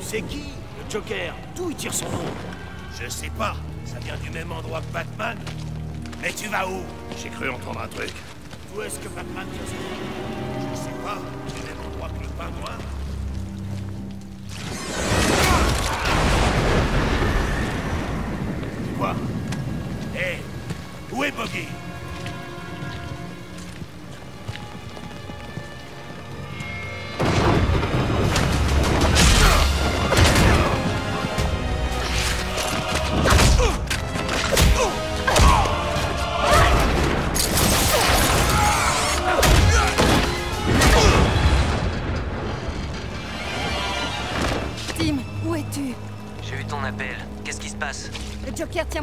C'est qui Le Joker? D'où il tire son nom? Je sais pas. Ça vient du même endroit que Batman. Mais tu vas où? J'ai cru entendre un truc. Où est-ce que Batman tire son nom? Je sais pas. Du même endroit que le pingouin. Quoi? Hé Où est Boggy?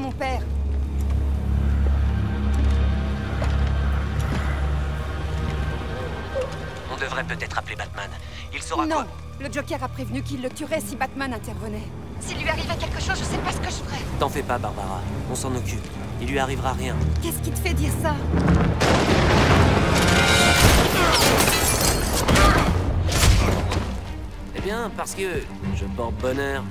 Mon père. On devrait peut-être appeler Batman. Il saura non quoi Le Joker a prévenu qu'il le tuerait si Batman intervenait. S'il lui arrivait quelque chose, je sais pas ce que je ferais. T'en fais pas, Barbara. On s'en occupe. Il lui arrivera rien. Qu'est-ce qui te fait dire ça Eh bien, parce que je porte bonheur.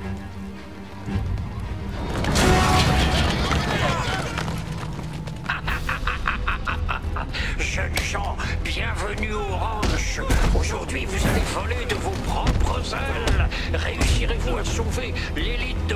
L'élite de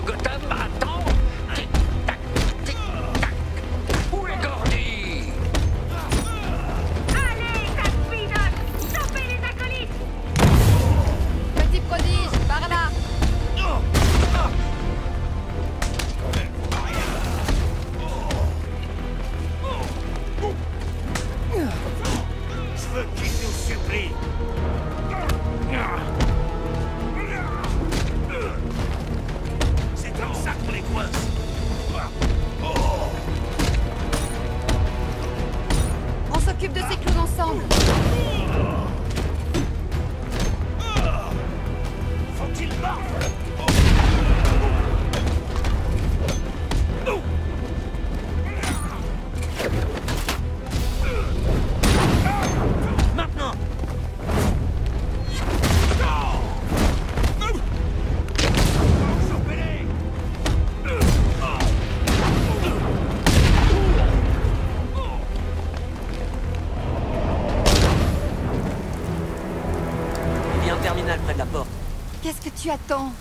tu attends?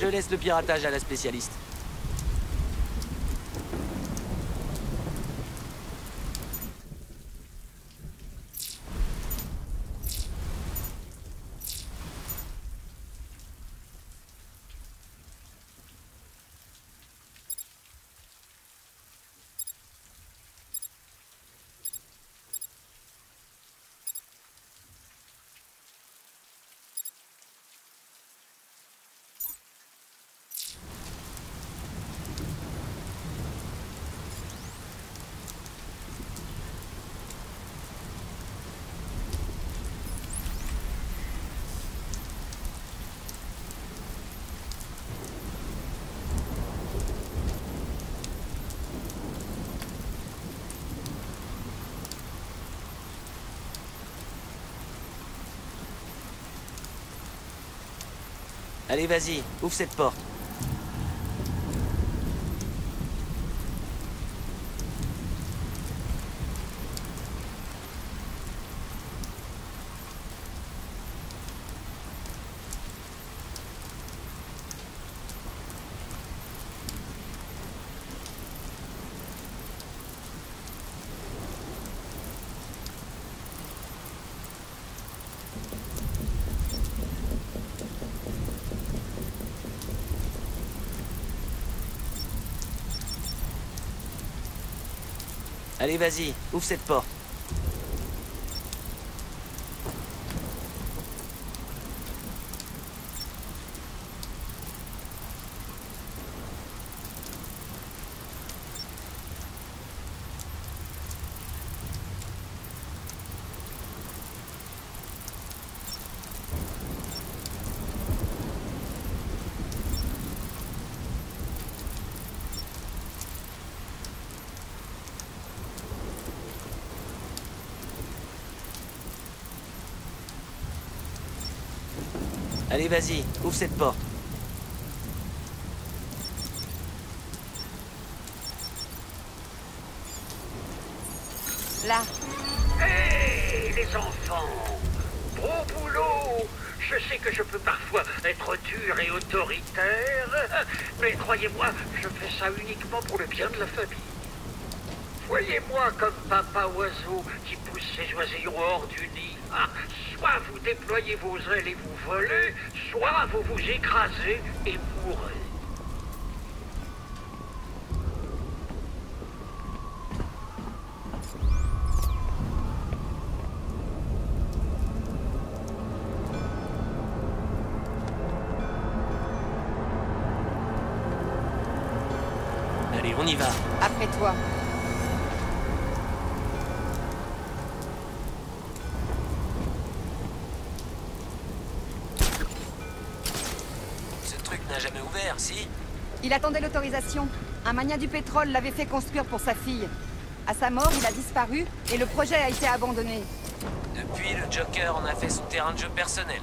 Je laisse le piratage à la spécialiste. Allez, vas-y, ouvre cette porte. Allez, vas-y, ouvre cette porte. Allez, vas-y, ouvre cette porte. Là. Hé, les enfants Bon boulot Je sais que je peux parfois être dur et autoritaire, mais croyez-moi, je fais ça uniquement pour le bien de la famille. Voyez-moi comme papa oiseau qui pousse ses oisillons hors du nid. Ah, soit vous déployez vos ailes et vous volez, soit vous vous écrasez et mourrez. Attendait l'autorisation. Un mania du pétrole l'avait fait construire pour sa fille. À sa mort, il a disparu et le projet a été abandonné. Depuis, le Joker en a fait son terrain de jeu personnel.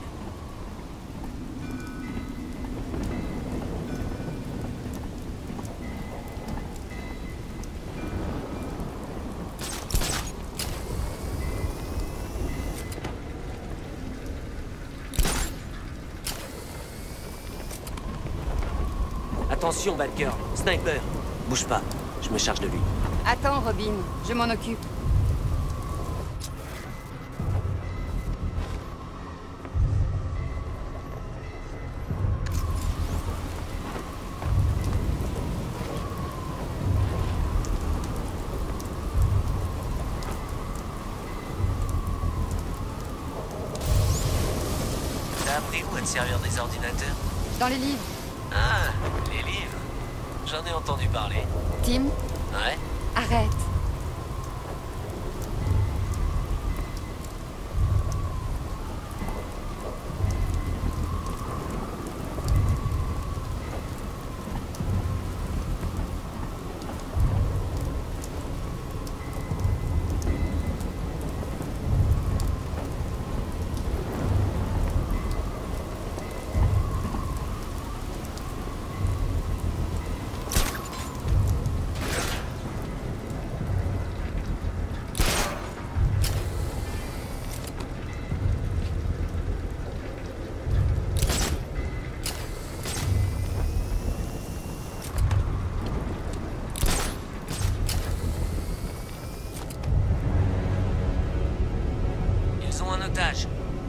Attention, Batgirl. Sniper. Bouge pas. Je me charge de lui. Attends, Robin, je m'en occupe.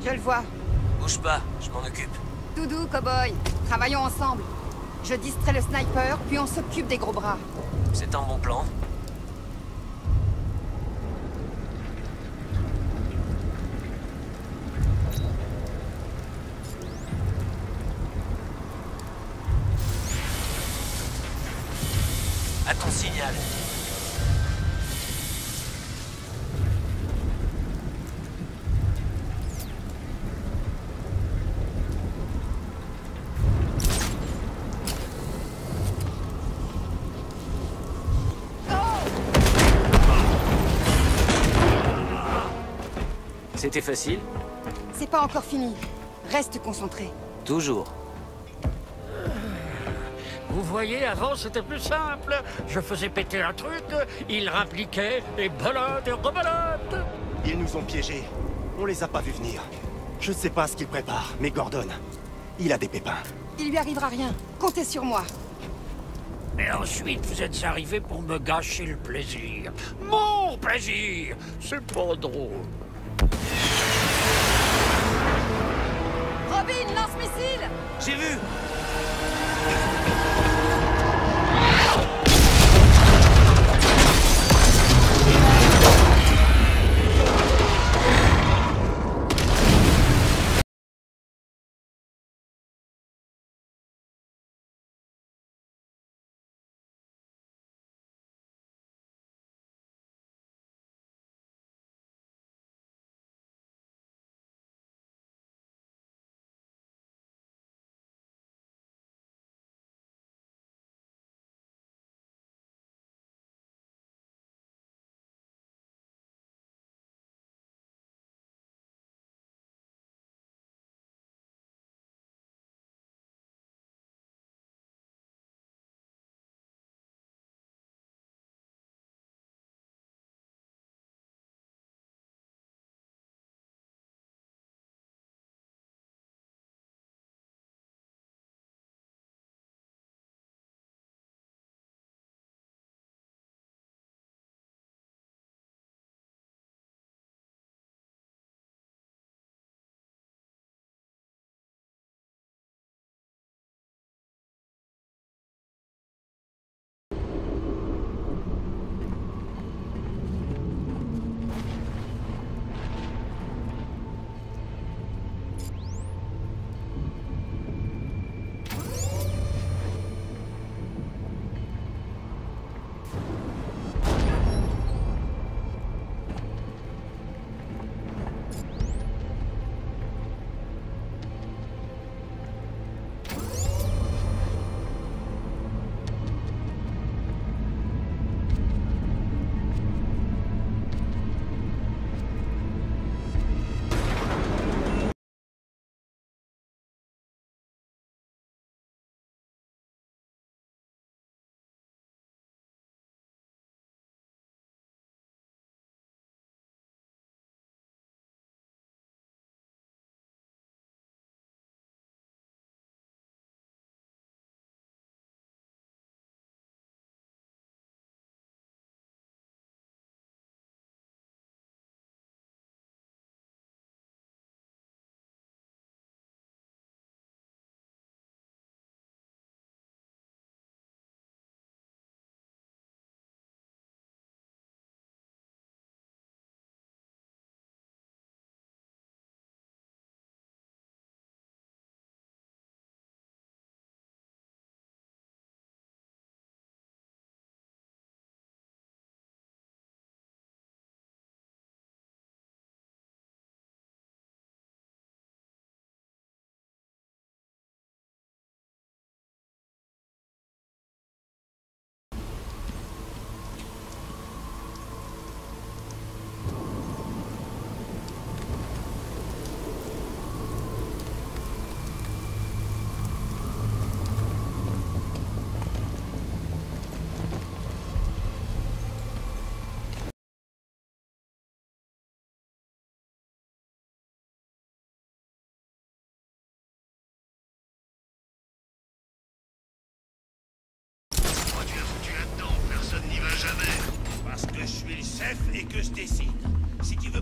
Je le vois. Bouge pas, je m'en occupe. Doudou, cowboy. Travaillons ensemble. Je distrais le sniper, puis on s'occupe des gros bras. C'est un bon plan. C'était facile C'est pas encore fini. Reste concentré. Toujours. Vous voyez, avant c'était plus simple. Je faisais péter un truc, il rappliquait, et belote et rebelote. Ils nous ont piégés. On les a pas vus venir. Je sais pas ce qu'ils préparent, mais Gordon, il a des pépins. Il lui arrivera rien. Comptez sur moi. Mais ensuite, vous êtes arrivés pour me gâcher le plaisir. Mon plaisir C'est pas drôle. Robin, lance-missile. J'ai vu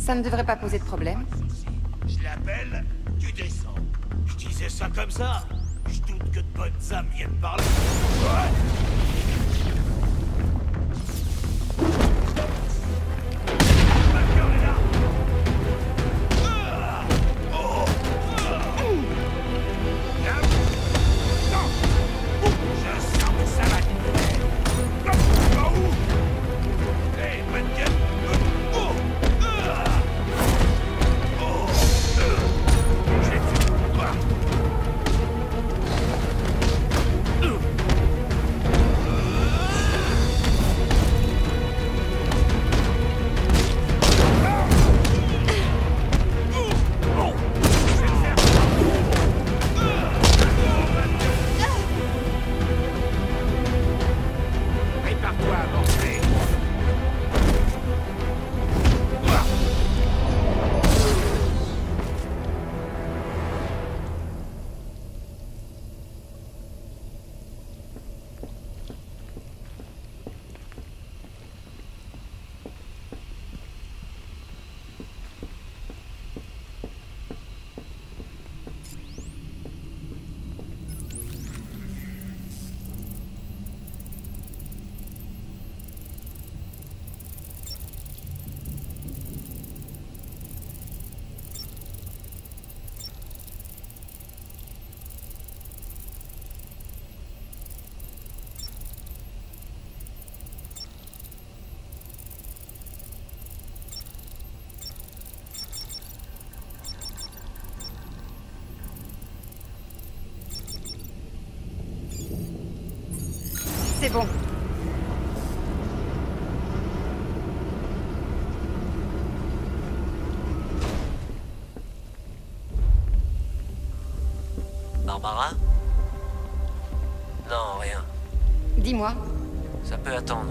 Ça ne devrait pas poser de problème. Je l'appelle, tu descends. Je disais ça comme ça. Je doute que de bonnes âmes viennent par là. C'est bon. Barbara Non, rien. Dis-moi, Ça peut attendre.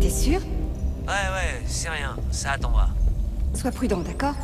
t'es sûr? Ouais, ouais, c'est rien. Ça attendra. Sois prudent, d'accord?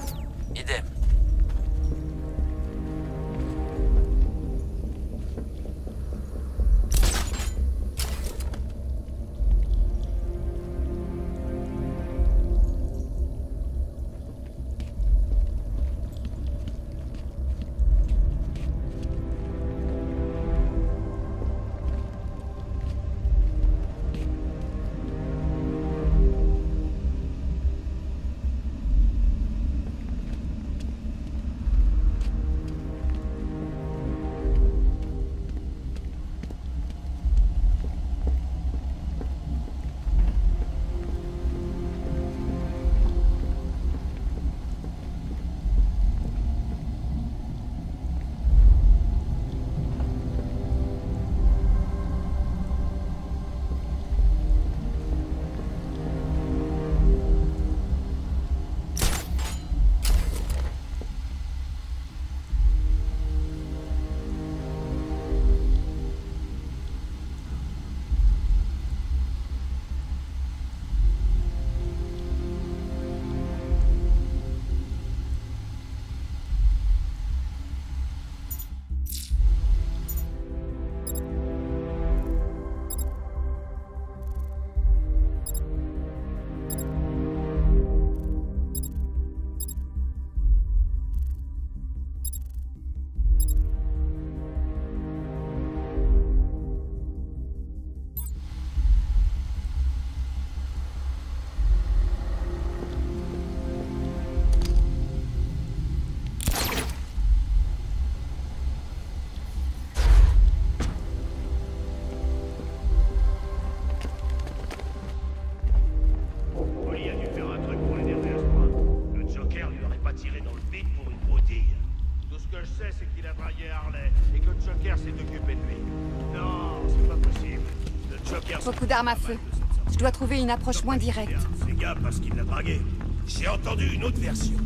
Je dois trouver une approche moins directe. Fais gaffe parce qu'il l'a dragué. J'ai entendu une autre version.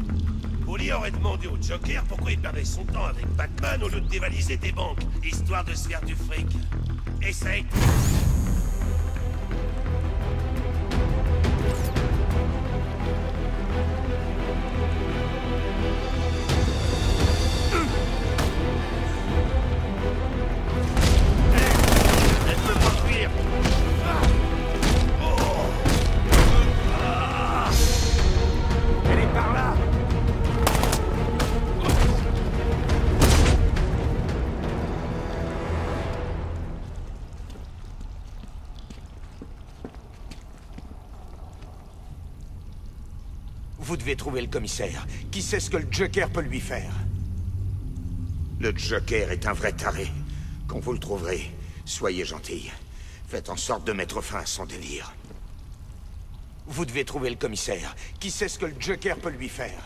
Oli aurait demandé au Joker pourquoi il perdait son temps avec Batman au lieu de dévaliser des banques, histoire de se faire du fric. Essaye. Laisse-le Vous devez trouver le commissaire. Qui sait ce que le Joker peut lui faire? Le Joker est un vrai taré. Quand vous le trouverez, soyez gentil. Faites en sorte de mettre fin à son délire. Vous devez trouver le commissaire. Qui sait ce que le Joker peut lui faire?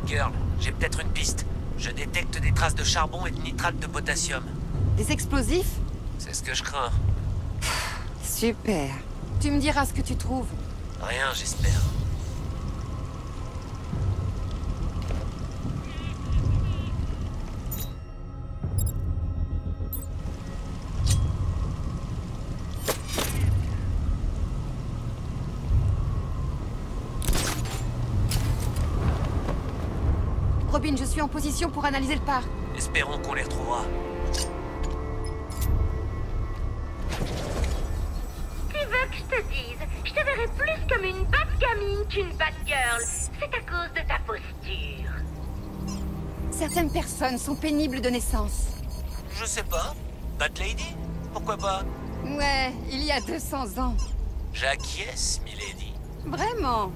Batgirl, j'ai peut-être une piste. Je détecte des traces de charbon et de nitrate de potassium. Des explosifs? C'est ce que je crains. Super. Tu me diras ce que tu trouves. Rien, j'espère. Suis en position pour analyser le parc. Espérons qu'on les retrouvera. Tu veux que je te dise Je te verrai plus comme une Batgamine qu'une Batgirl. C'est à cause de ta posture. Certaines personnes sont pénibles de naissance. Je sais pas. Bat Lady? Pourquoi pas? Ouais, il y a 200 ans. J'acquiesce, milady. Vraiment?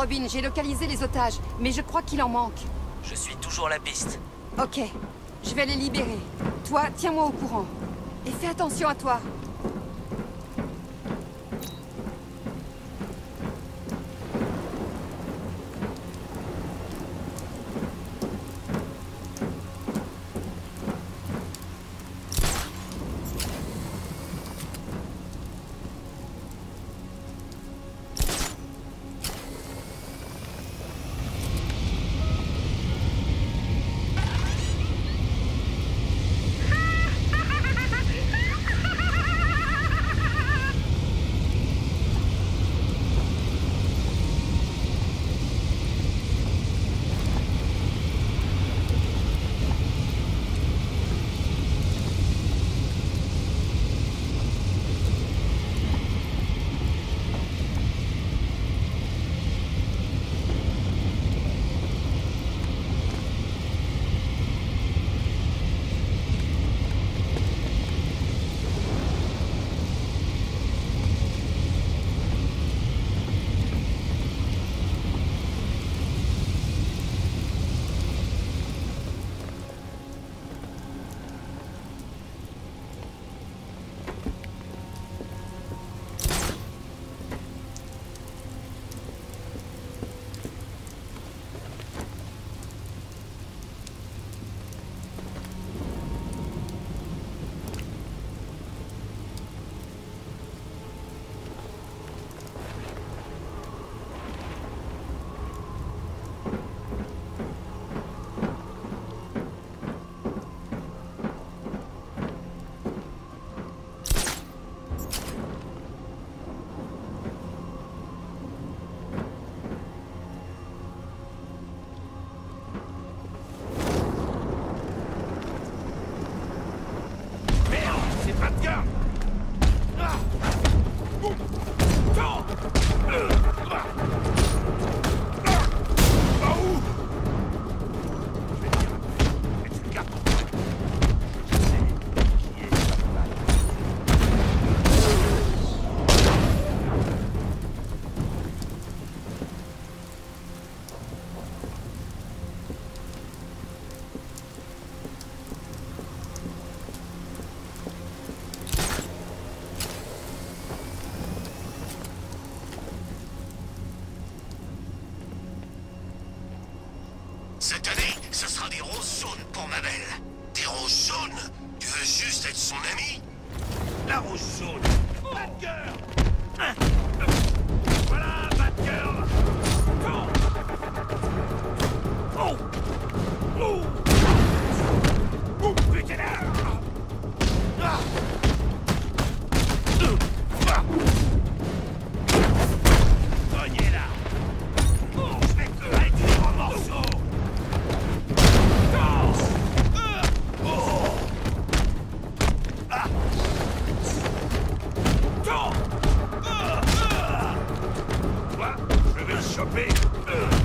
Robin, j'ai localisé les otages, mais je crois qu'il en manque. Je suis toujours la piste. Ok, je vais les libérer. Toi, tiens-moi au courant. Et fais attention à toi. Je vais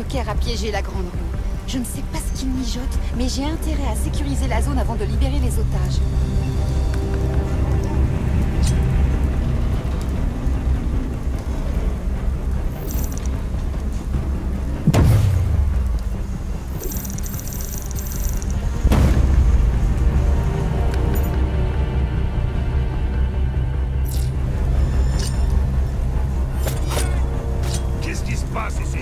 Joker a piégé la grande roue. Je ne sais pas ce qu'il mijote, mais j'ai intérêt à sécuriser la zone avant de libérer les otages. Qu'est-ce qui se passe ici?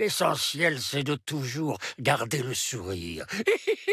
L'essentiel, c'est de toujours garder le sourire.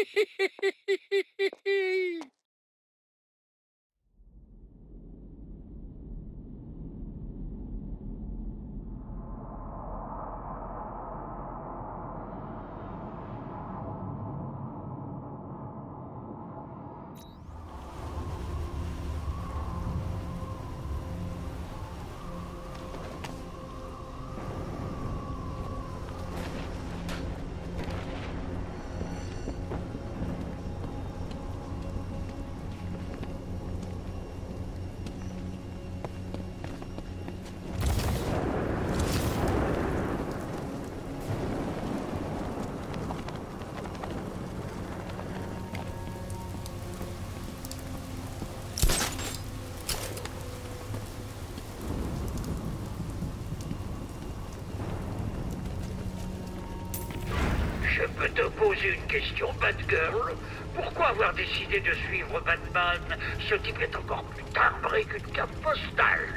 question, Batgirl Pourquoi avoir décidé de suivre Batman Ce type est encore plus timbré qu'une carte postale?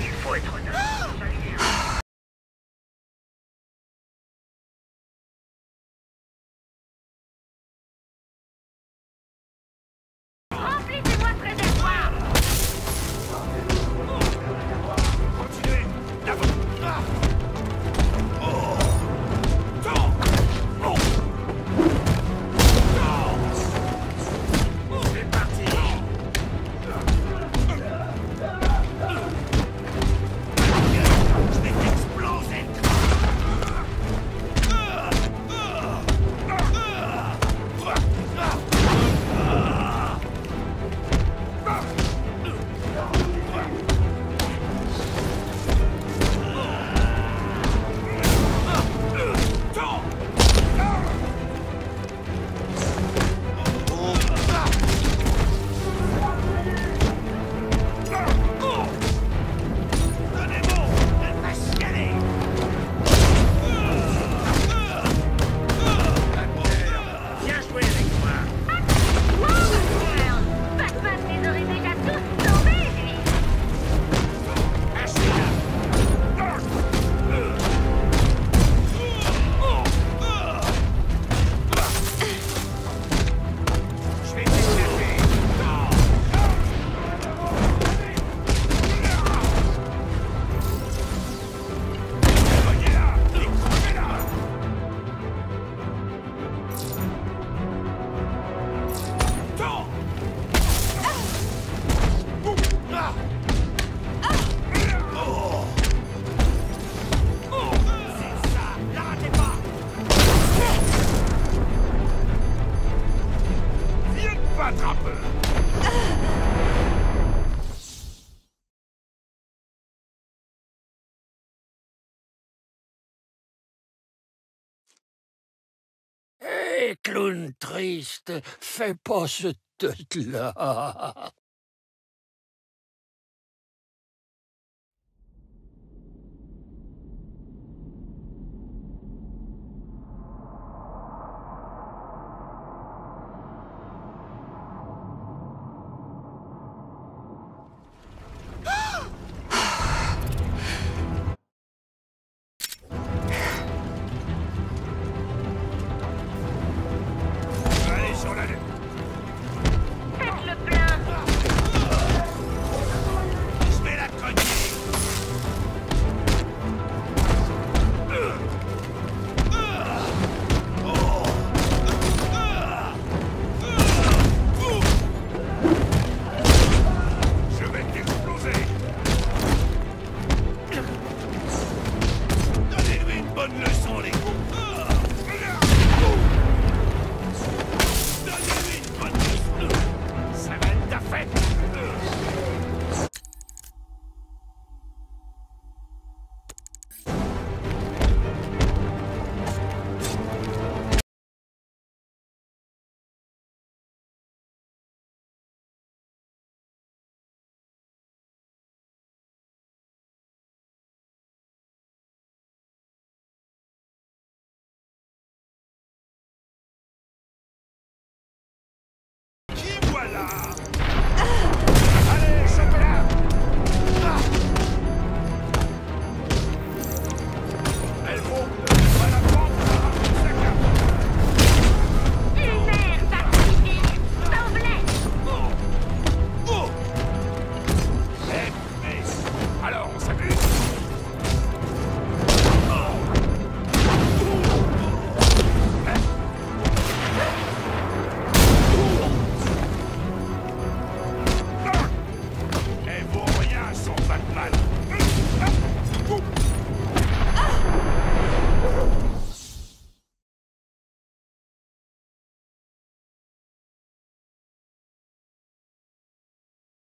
Il faut être honnête. Clown triste, fais pas ce tête-là.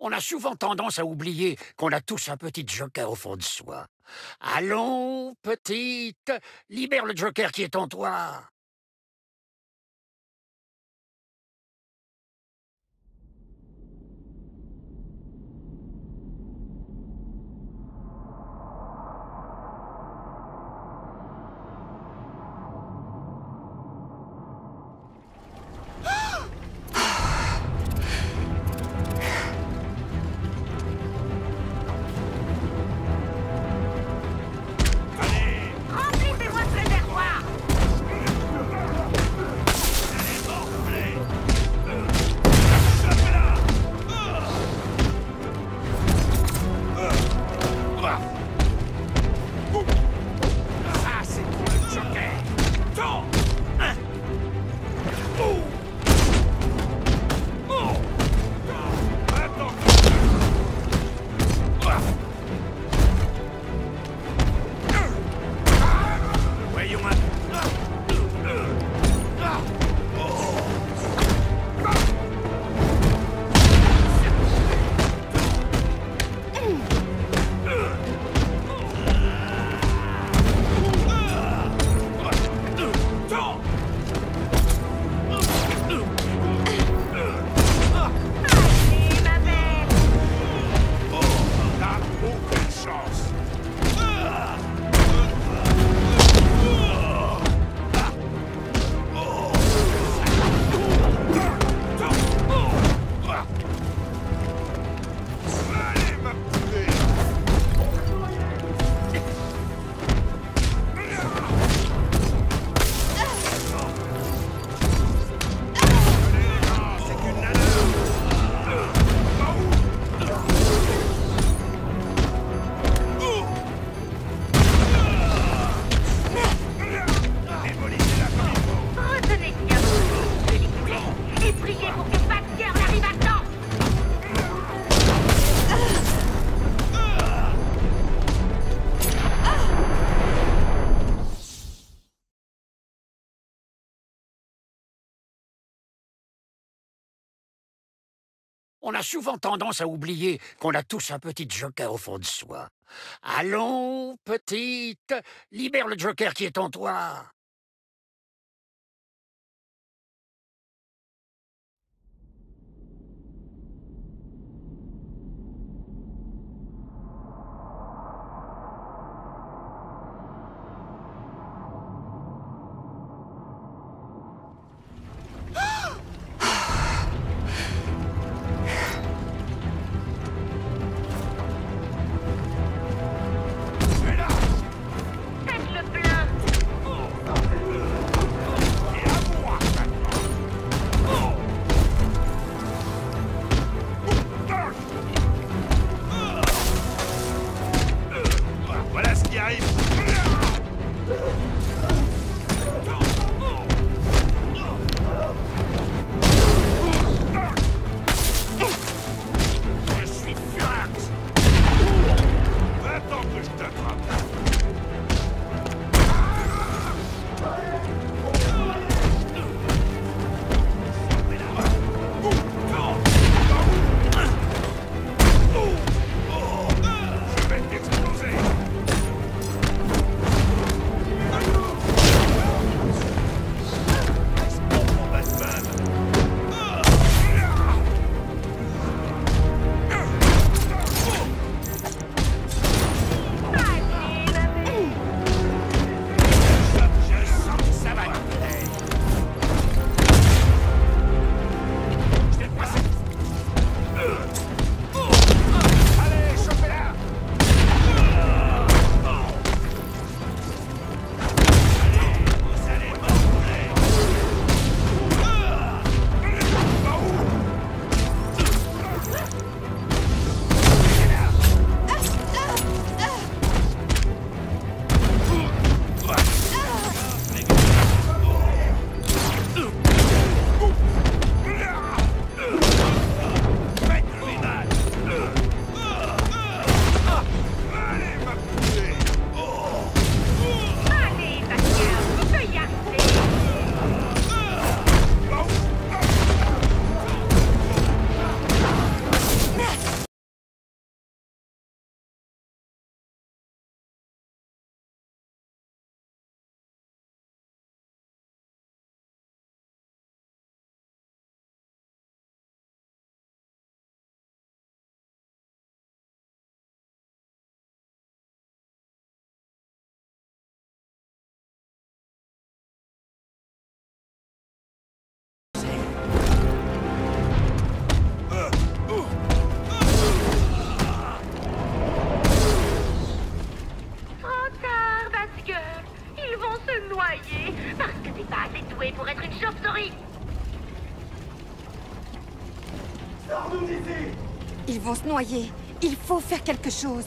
On a souvent tendance à oublier qu'on a tous un petit joker au fond de soi. Allons, petite, libère le joker qui est en toi. On a souvent tendance à oublier qu'on a tous un petit joker au fond de soi. Allons, petite, libère le joker qui est en toi. Vont se noyer. Il faut faire quelque chose.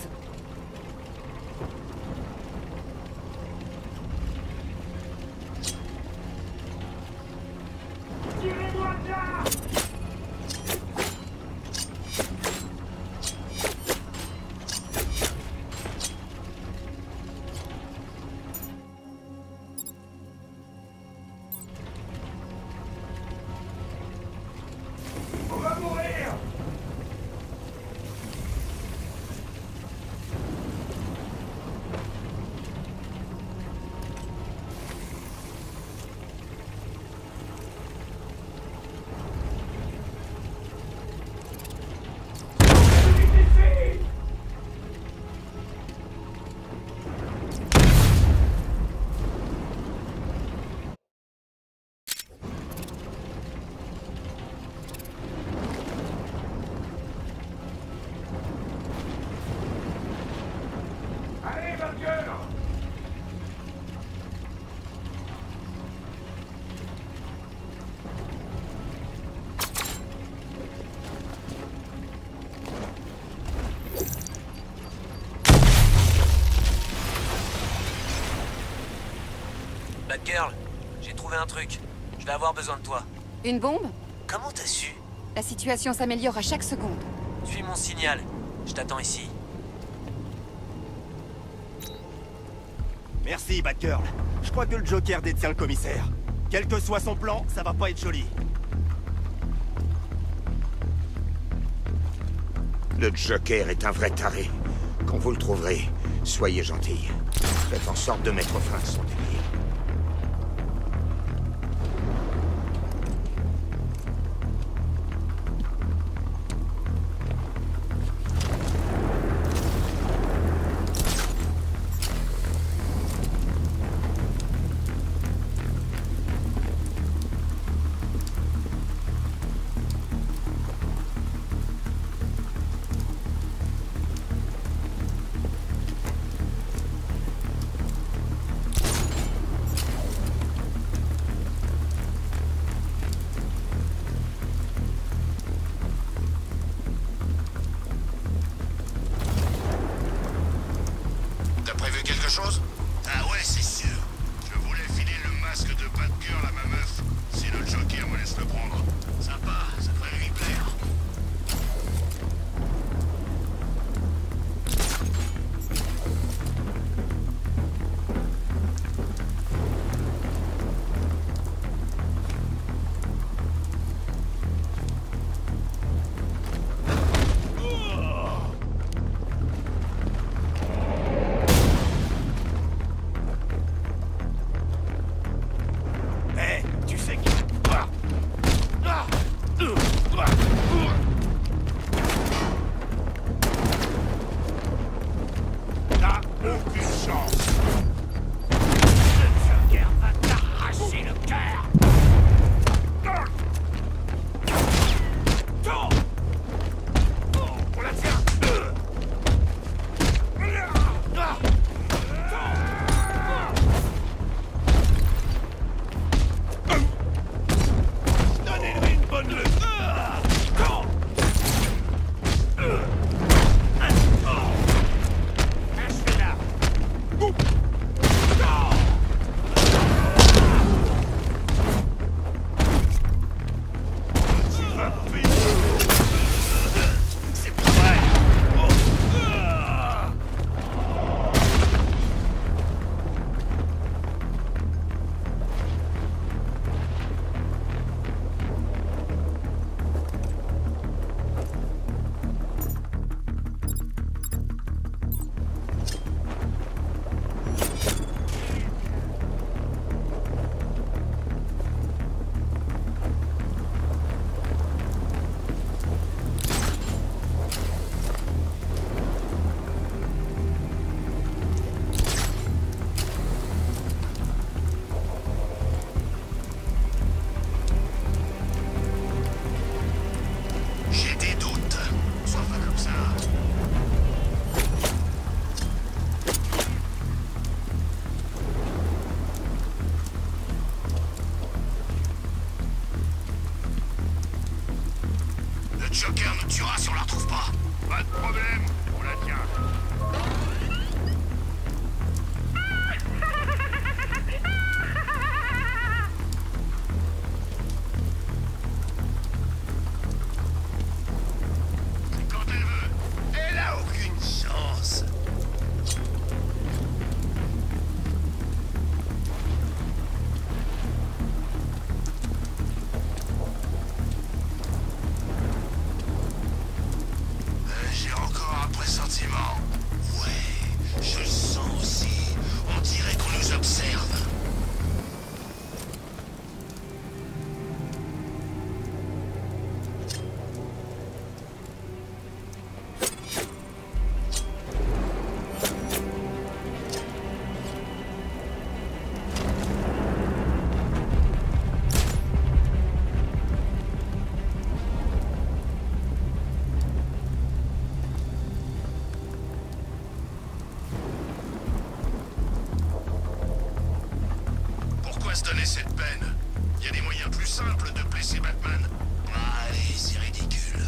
Batgirl, j'ai trouvé un truc. Je vais avoir besoin de toi. Une bombe? Comment t'as su? La situation s'améliore à chaque seconde. Suis mon signal. Je t'attends ici. Merci, Batgirl. Je crois que le Joker détient le commissaire. Quel que soit son plan, ça va pas être joli. Le Joker est un vrai taré. Quand vous le trouverez, soyez gentil. Faites en sorte de mettre fin à son Хорошо. Donner cette peine. Il y a des moyens plus simples de blesser Batman. Ah, allez, c'est ridicule.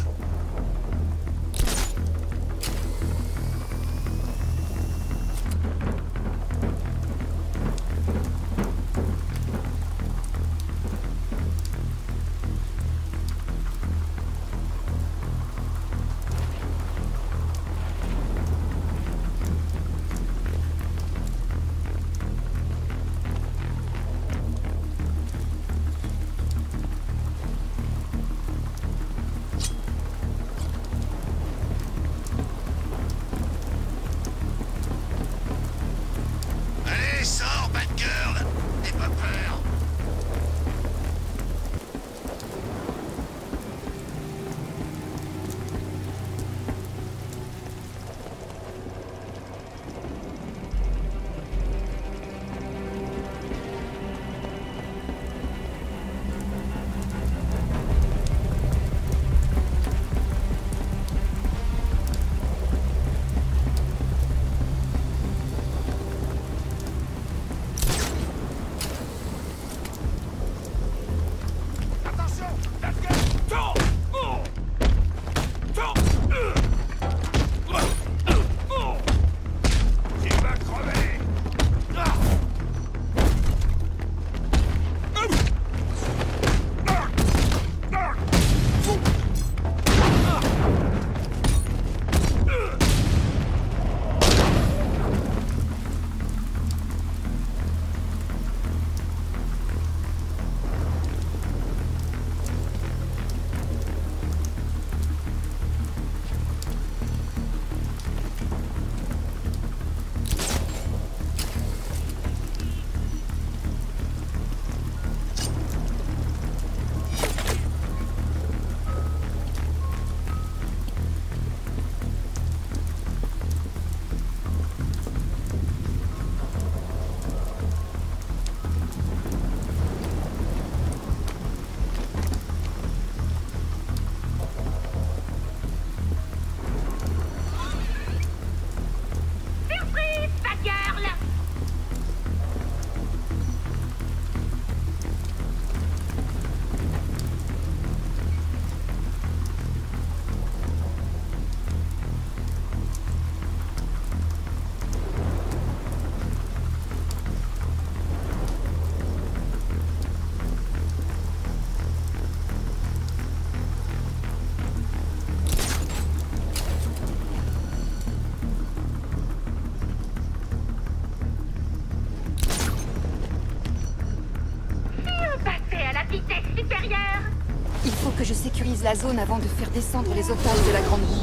La zone avant de faire descendre les otages de la Grande Roue.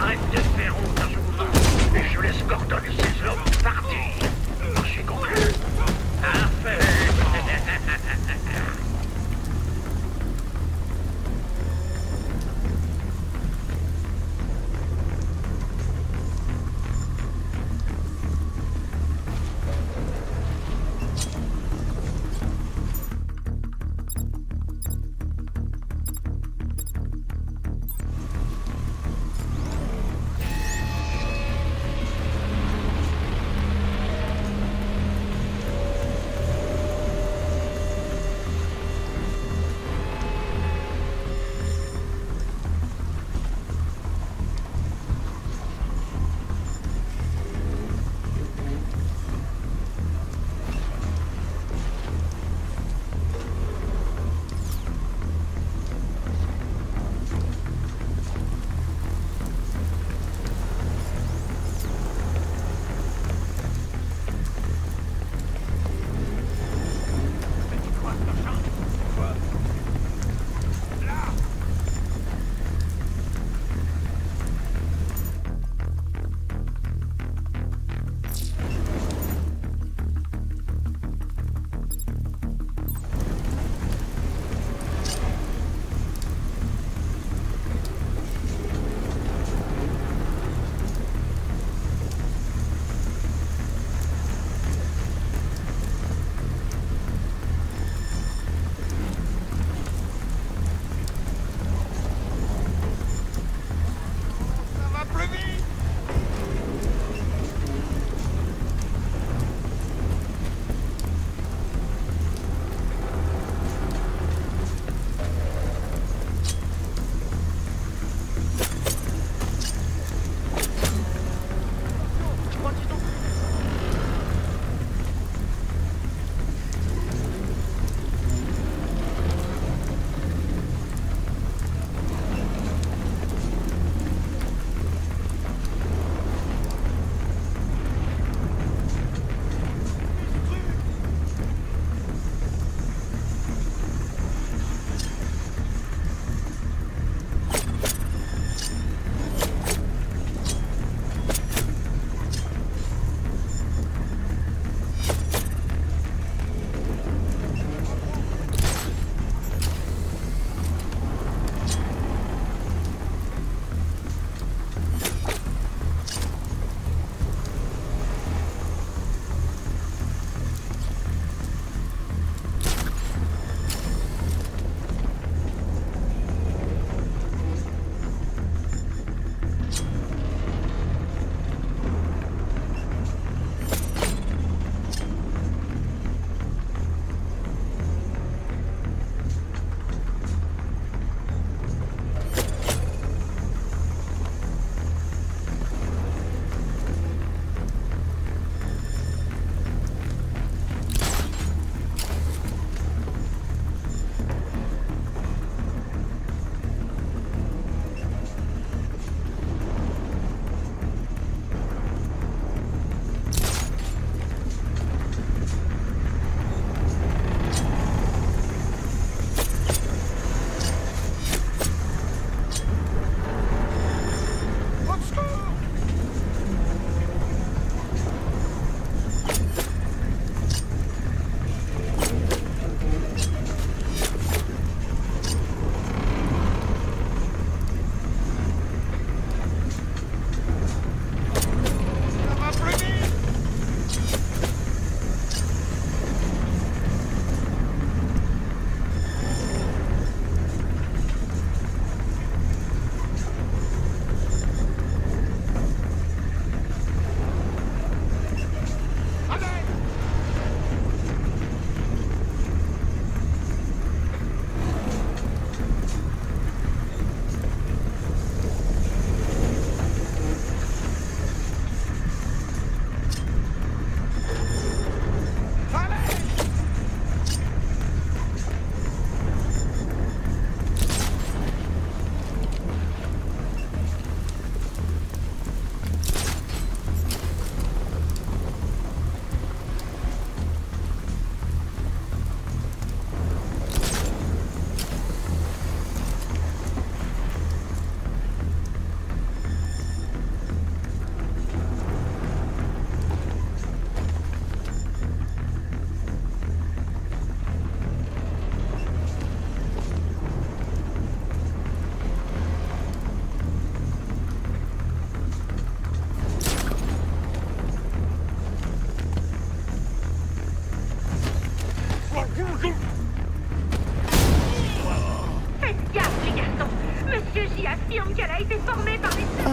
Arrête de faire honte à son nom. Et je laisse Faites gaffe, les garçons. Monsieur J affirme qu'elle a été formée par les... Oh.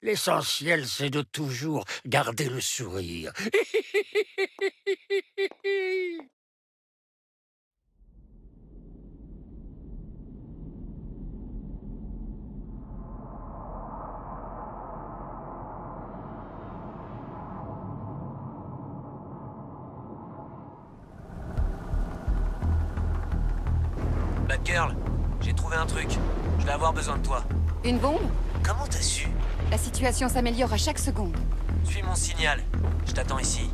L'essentiel, c'est de toujours garder le sourire. Batgirl, j'ai trouvé un truc. Je vais avoir besoin de toi. Une bombe? Comment t'as su? La situation s'améliore à chaque seconde. Suis mon signal. Je t'attends ici.